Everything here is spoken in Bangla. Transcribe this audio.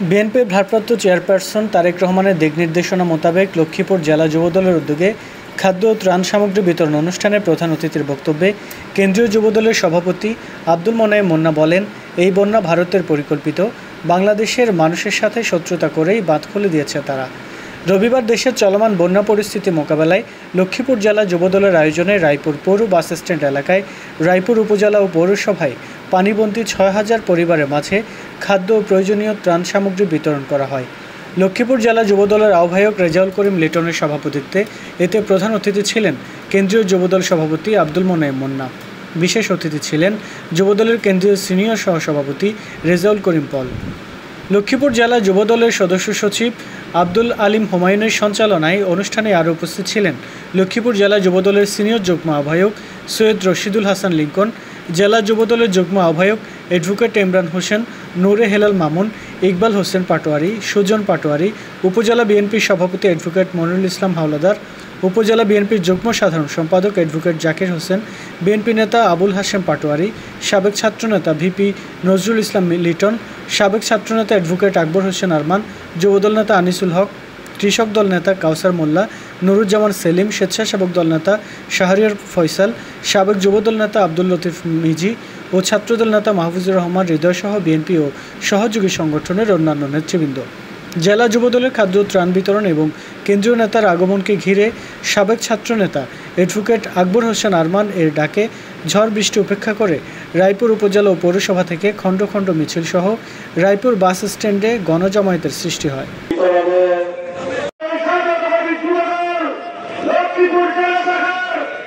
বিএনপির ভারপ্রাপ্ত চেয়ারপারসন তারেক রহমানের দিক নির্দেশনা মোতাবেক লক্ষ্মীপুর জেলা যুবদলের উদ্যোগে খাদ্য ও ত্রাণ সামগ্রী বিতরণ অনুষ্ঠানে প্রধান অতিথির বক্তব্যে কেন্দ্রীয় যুবদলের সভাপতি আব্দুল মোনায়েম মোন্না বলেন, এই বন্যা ভারতের পরিকল্পিত। বাংলাদেশের মানুষের সাথে শত্রুতা করেই বাঁধ খুলে দিয়েছে তারা। রবিবার দেশের চলমান বন্যা পরিস্থিতি মোকাবেলায় লক্ষ্মীপুর জেলা যুবদলের আয়োজনে রায়পুর পৌর বাস স্ট্যান্ড এলাকায় রায়পুর উপজেলা ও পৌরসভায় পানিবন্দী ছয় হাজার পরিবারের মাঝে খাদ্য ও প্রয়োজনীয় ত্রাণ সামগ্রী বিতরণ করা হয়। লক্ষ্মীপুর জেলা যুবদলের আহ্বায়ক রেজাউল করিম লিটনের সভাপতিত্বে এতে প্রধান অতিথি ছিলেন কেন্দ্রীয় যুবদল সভাপতি আব্দুল মোনায়েম মোন্না। বিশেষ অতিথি ছিলেন যুবদলের কেন্দ্রীয় সিনিয়র সহসভাপতি রেজাউল করিম পল। লক্ষ্মীপুর জেলা যুবদলের সদস্য সচিব আব্দুল আলিম হুমায়ুনের সঞ্চালনায় অনুষ্ঠানে আরও উপস্থিত ছিলেন লক্ষ্মীপুর জেলা যুবদলের সিনিয়র যুগ্ম আহ্বায়ক সৈয়দ রশিদুল হাসান লিঙ্কন জেলা যুবদলের যুগ্ম আহ্বায়ক অ্যাডভোকেট ইমরান হোসেন, নূরে হেলাল মামুন, ইকবাল হোসেন পাটোয়ারি, সুজন পাটোয়ারি, উপজেলা বিএনপির সভাপতি অ্যাডভোকেট মনিরুল ইসলাম হাওলাদার, উপজেলা বিএনপির যুগ্ম সাধারণ সম্পাদক অ্যাডভোকেট জাকির হোসেন, বিএনপি নেতা আবুল হাশেম পাটোয়ারি, সাবেক ছাত্রনেতা ভিপি নজরুল ইসলাম লিটন, সাবেক ছাত্রনেতা অ্যাডভোকেট আকবর হোসেন আরমান, যুবদল নেতা আনিসুল হক, কৃষক দল নেতা কাউসার মোল্লা নুরুজ্জামান সেলিম, স্বেচ্ছাসেবক দল নেতা শাহরিয়ার ফয়সাল, সাবেক যুবদল নেতা আব্দুল লতিফ মিজি ও ছাত্রদল নেতা মাহফুজুর রহমান হৃদয়সহ বিএনপি ও সহযোগী সংগঠনের অন্যান্য নেতৃবৃন্দ। জেলা যুবদলের খাদ্য ত্রাণ বিতরণ এবং কেন্দ্রীয় নেতার আগমনকে ঘিরে সাবেক ছাত্রনেতা অ্যাডভোকেট আকবর হোসেন আরমান এর ডাকে ঝড় বৃষ্টি উপেক্ষা করে রায়পুর উপজেলা ও পৌরসভা থেকে খণ্ড খণ্ড মিছিল সহ রায়পুর বাস স্ট্যান্ডে গণজামায়াতের সৃষ্টি হয়। y por qué sacar.